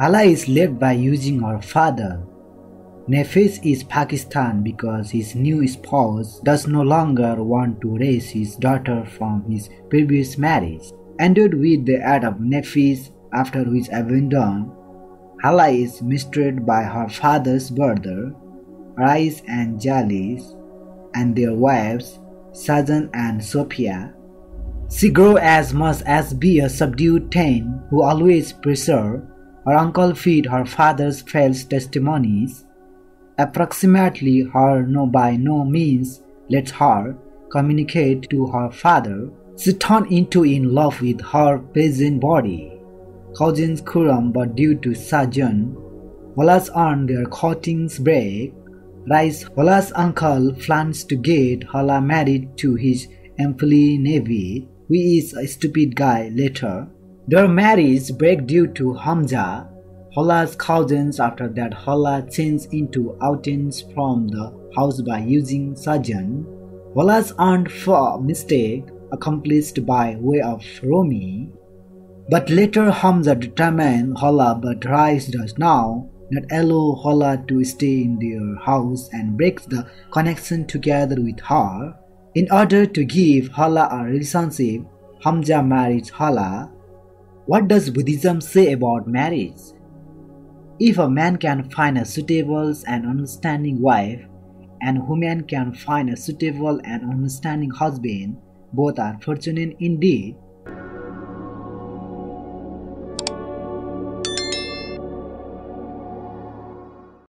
Hala is left by using her father. Nafis is Pakistan because his new spouse does no longer want to raise his daughter from his previous marriage. Ended with the act of Nafis after his abandon, Hala is mistreated by her father's brother, Rais and Jalis, and their wives, Sajan and Sophia. She grew as much as be a subdued teen who always preserved her uncle feed her father's false testimonies. Approximately her no by no means let her communicate to her father. She turned into in love with her peasant body. Cousins Khurram but due to Sajan, Hola's on their courting's break. Rais Hola's uncle plans to get Hola married to his employee Navy, who is a stupid guy later. Their marriage break due to Hamza, Hola's cousins after that Hola changed into outings from the house by using Sajan. Hola's aunt for mistake accomplished by way of Romi. But later Hamza determined Hola but Rais does now not allow Hola to stay in their house and breaks the connection together with her. In order to give Hola a relationship, Hamza marries Hola. What does Buddhism say about marriage? If a man can find a suitable and understanding wife, and a woman can find a suitable and understanding husband, both are fortunate indeed.